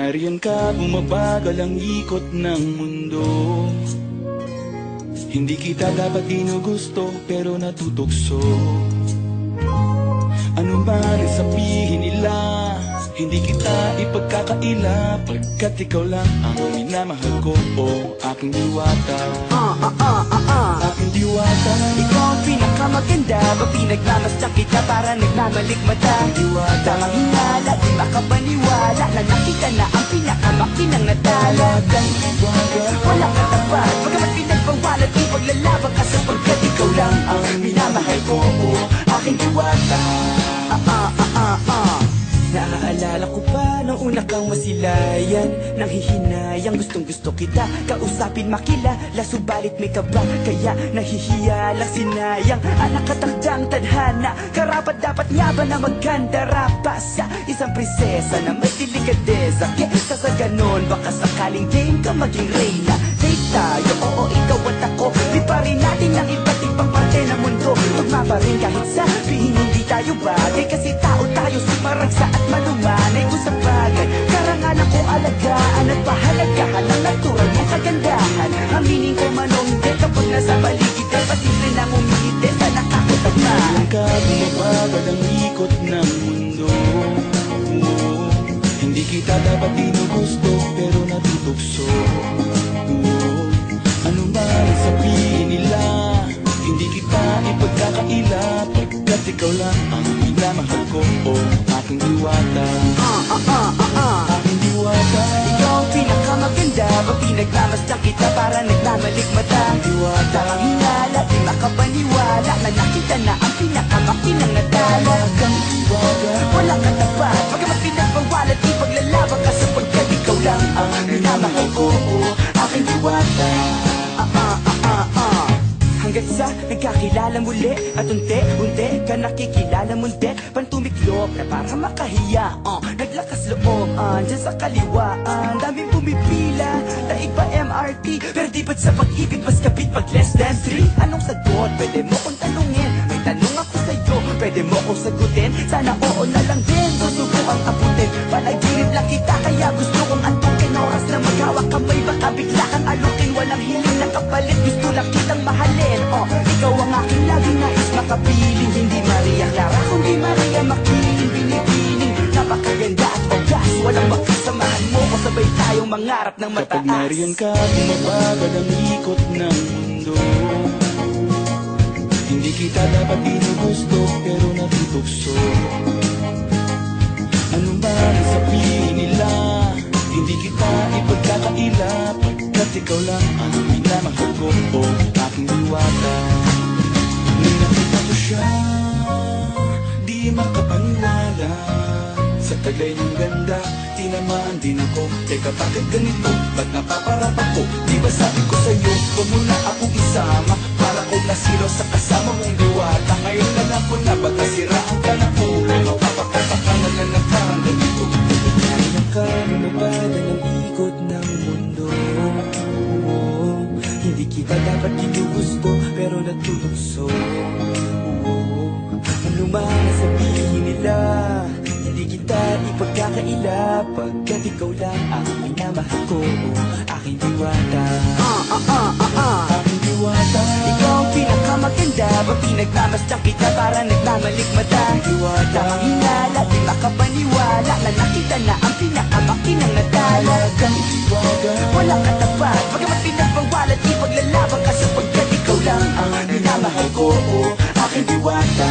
nariyan ka, bumabagal ang ikot ng mundo. Hindi kita dapat ginugusto, pero natutukso Ano man sabihin nila? Hindi kita ipagkakaila Pagkat ikaw lang ang minamahal ko. O aking diwata. Ah, ah, ah, ah, ah Pag pinagmamasdan kita para nagmamalikmata Diwata Tamang hinala, di makapaniwala Na nakita na ang pinakamakinang natala. Wala ka tapat Pagkamat pinagbawalan Di paglalaban ka sapagkat ikaw lang ang minamahal ko. Aking diwata Ah, ah, ah, ah, ah Naaalala ko pa nung una kang masilayan. Nang hihinayang gustong gusto kita. Kausapin makilala Subalit may kaba. Kaya nahihiya lang sinayang. Anak katakdang tadhana. Karapat dapat nga ba na magkandara pa Sa isang prinsesa na may delikadeza Kesa sa ganon Baka sakaling game ka maging reyna. Date tayo, oo ikaw lang ang minamahal ko. O aking diwata. Ah, ah, ah, ah, ah. Aking diwata. Ikaw ang pinakamaganda. Pag pinagmamasdan kita para nagmamalikmata Diwata. Tamang hinala, di makapaniwala. Na nakita na ang pinakamakinang natala. Talagang diwata Hanggang sa nagkakilala muli. At unti-unti ka nakikilala mundi Pantumiklop na para makahiya. Uh, Naglakas loob andyan sa kaliwaan Daming pumipila Daig pa MRT Pero di ba't sa pag-ibig mas kapit pag less than 3 Anong sagot? Pwede mo kong mangarap ng mataas. Kapag nariyan ka, bumabagal ang ikot ng mundo. Hindi kita dapat ginugusto, pero natutukso Ano man ang sabihin nila? Hindi kita ipagkakaila. Pagkat ikaw lang ang minamahal ko O aking diwata Nung nakita ko siya Di makapaniwala. Sa taglay ng ganda din ako Teka bakit ganito? Ba't napaparap ako? Di ba sabi ko sa'yo Huwag mo na akong isama Para ko nasiro sa kasama mong diwata Ngayon na lang ko na Ba't nasiraan ka na ulo. Mapapakapaka na ng parang ganito. Kaya ka lumabadan ang ikot ng mundo. Hindi kita dapat ginugusto Pero natutukso Ano man sabihin nila Hindi kita ipagkakaila Pagkat ikaw lang ang minamahal ko. Aking diwata Ah, ah, ah, ah, ah. Aking diwata Ikaw ang pinakamaganda. Pag pinagmamasdan kita para nagmamalikmata Diwata Tamang hinala, di makapaniwala Na nakita na ang pinakamakinang natala Talagang diwata Wala ka tapat Pagkamat pinagbawalan Di paglalaban ka sapagkat ikaw lang ang minamahal ko. Aking diwata